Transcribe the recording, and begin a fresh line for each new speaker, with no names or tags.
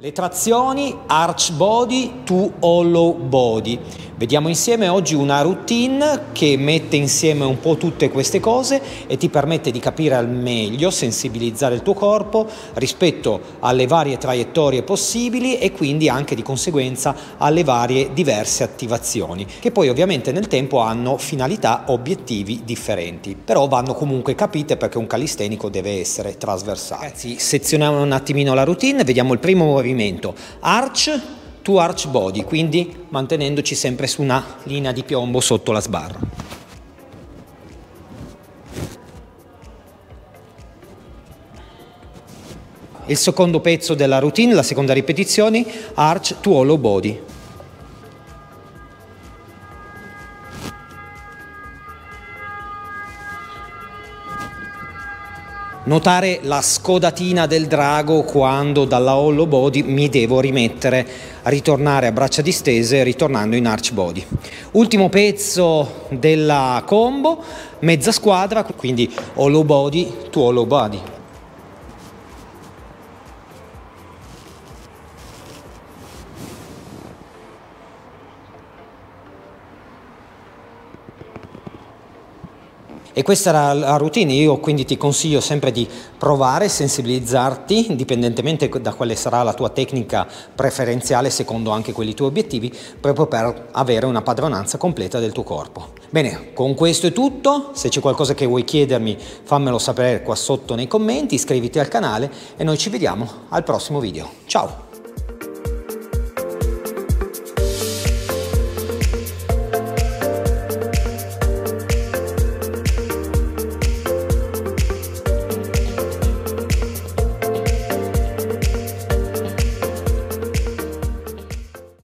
Le trazioni Arch Body to Hollow Body. Vediamo insieme oggi una routine che mette insieme un po' tutte queste cose e ti permette di capire al meglio, sensibilizzare il tuo corpo rispetto alle varie traiettorie possibili e quindi anche di conseguenza alle varie diverse attivazioni, che poi ovviamente nel tempo hanno finalità, obiettivi differenti, però vanno comunque capite perché un calistenico deve essere trasversale. Ragazzi, sezioniamo un attimino la routine, vediamo il primo movimento, arch to arch body, quindi mantenendoci sempre su una linea di piombo sotto la sbarra. Il secondo pezzo della routine, la seconda ripetizione, arch to hollow body. Notare la scodatina del drago quando dalla hollow body mi devo rimettere ritornare a braccia distese ritornando in arch body. Ultimo pezzo della combo, mezza squadra, quindi hollow body to hollow body. E questa era la routine, io quindi ti consiglio sempre di provare, sensibilizzarti, indipendentemente da quale sarà la tua tecnica preferenziale, secondo anche quelli tuoi obiettivi, proprio per avere una padronanza completa del tuo corpo. Bene, con questo è tutto, se c'è qualcosa che vuoi chiedermi fammelo sapere qua sotto nei commenti, iscriviti al canale e noi ci vediamo al prossimo video. Ciao!